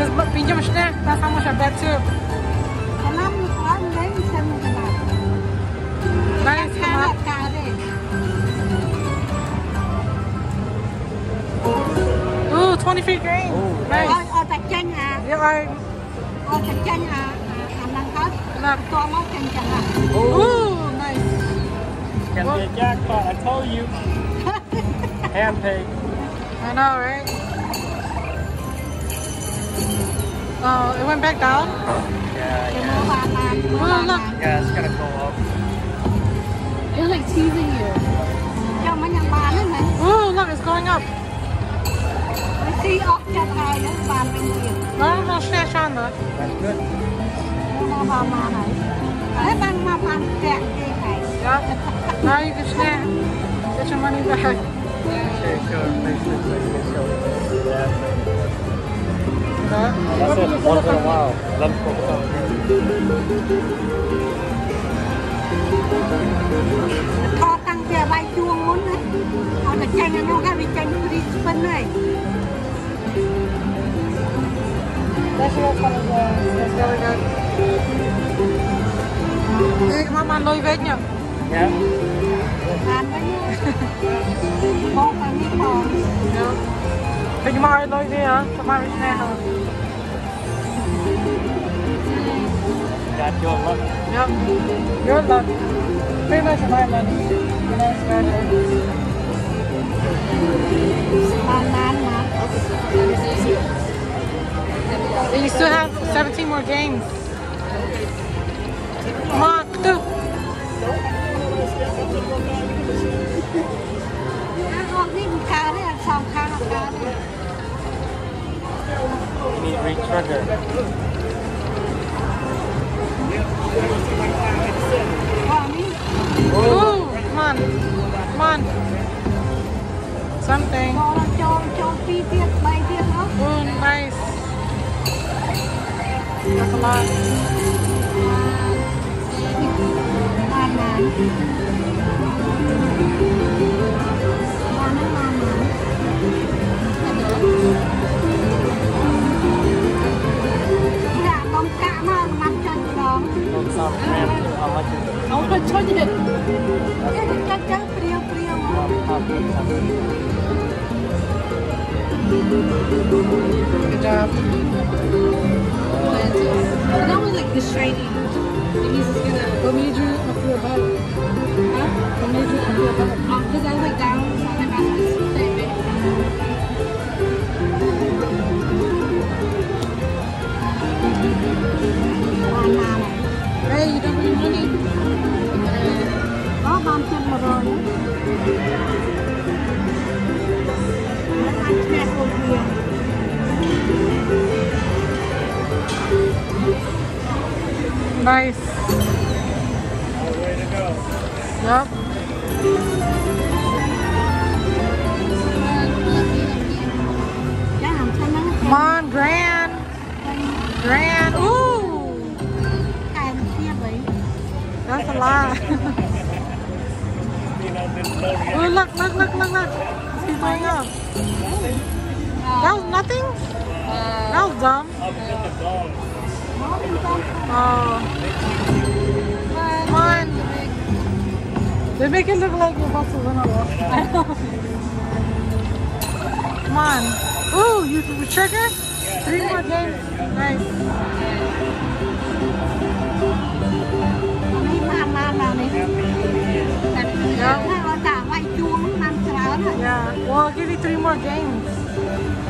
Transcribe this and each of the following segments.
Because look. That's how much I bet too. Nice, come. Ooh, green. Ooh. Nice. Ở, ở tập? Yeah, Ooh, nice. Can be a jackpot, I told you. Hand pay. I know, right? Oh, it went back down? Yeah, yeah. Look. Yeah, it's gonna go up. It's like teasing you. Oh, look, it's going up. That. That's good. Yeah. Now you can snare. Get your money back. Yeah, sure. Huh? That's it, once in a while. Let me focus on it. Tho tăng kia bay chuông muốn đấy. Họ được chanh nó nhau bị chanh đi phân này. That's it, that's very good. Ê, mama lôi vết nhỉ? Dạ. Ăn với nhau. Bông và miếng bò. Được. Pigmar Lloyd ha, sa marriage na yan. Got your luck. Yep. Your luck. Pretty much my money. You know, it's better. You still have 17 more games. Come on, two. Okay. Oh, man. Man. Something. Oh, nice. That's a lot. Mama, mama. like to it. Good job. That was like the shiny. Gonna. What made you feel better? Huh? What made you feel better? Because um, I was like down, so I Nice. Way to go. Yep. Chắc làm sao nó Come on, Grand. Grand. Ooh, càng chia vậy that's a lot. You know, didn't know you Ooh, look, look, look, look, look. He's going up. That was nothing? That was dumb. Oh. Come on. They make it look like you're about to win a lot. Come on. Ooh, you, trigger? Three more games. Nice. Yeah. Well, I'll give you three more games.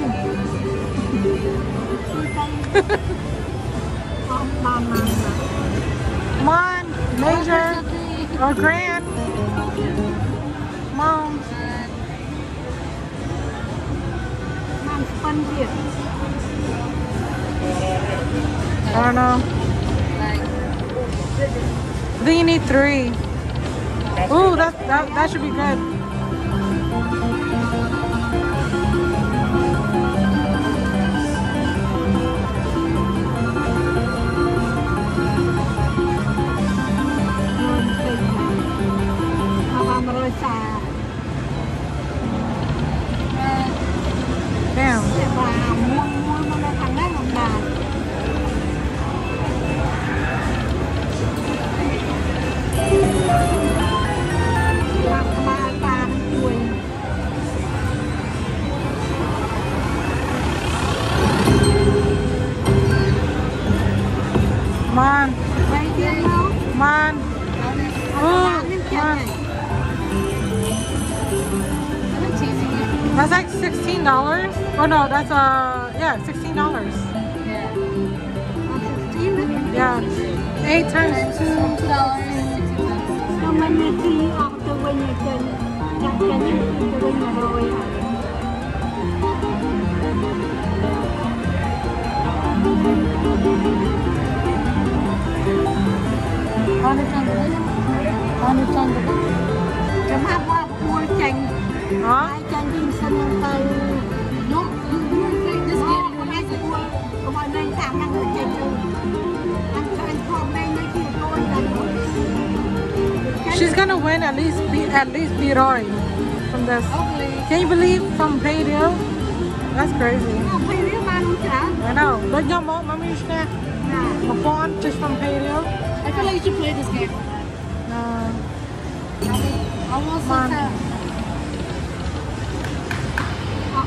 mình Mom, major or grand Mom. Mom's fun here. I don't know. I think you need three. Ooh, that, that, that should be good. Oh no, that's uh yeah, sixteen dollars. Yeah. Eight times two. Two dollars. So many tea after when you can, you eat the winner Understand this? Understand this? Chúng ta qua cua chanh. Hả? Chanh chanh sinh tây. She's gonna win at least be at least be Rory from this. Can you believe from Baydeal? That's crazy. I know. But no more mommy you should a pawn just from Baydeal. I feel like you should play this game. No. I like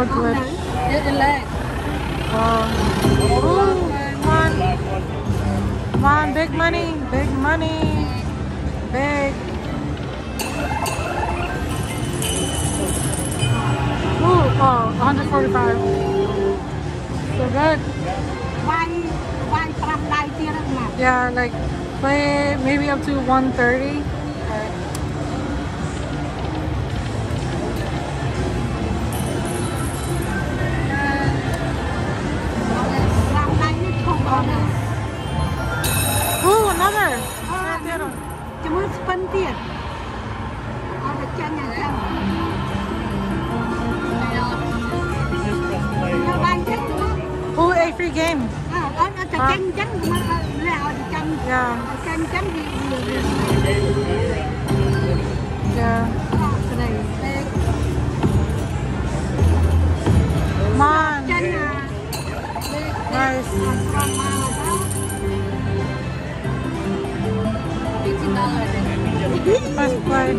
You can leg. Come on, big money, big money, big. Ooh, oh, 145. So good. One, one, Yeah, like play maybe up to 130. dạ. Canh chấm gì dạ. Cái này. Man nice. First play.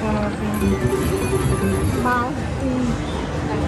Sorry. Bye.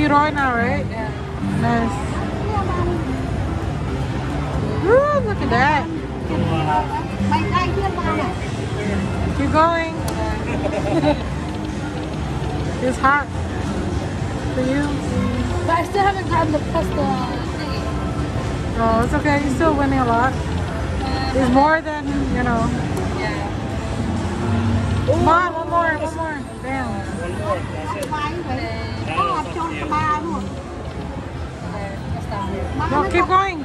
Piroy now, right? Yeah. Nice. Ooh, look at that. Keep going. it's hot for you. But I still haven't grabbed the pistol. thing. Oh, it's okay. You're still winning a lot. Uh, it's more than, you know. Yeah. Ooh. Mom, one more, one more. One more. No, keep going.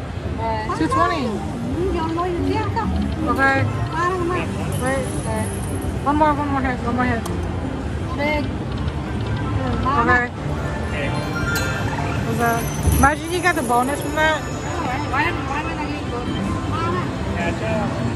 220. Okay. Wait. One more, one more hit, one more hit. Big. Okay. That? Imagine you got the bonus from that. Why, why am I not getting good?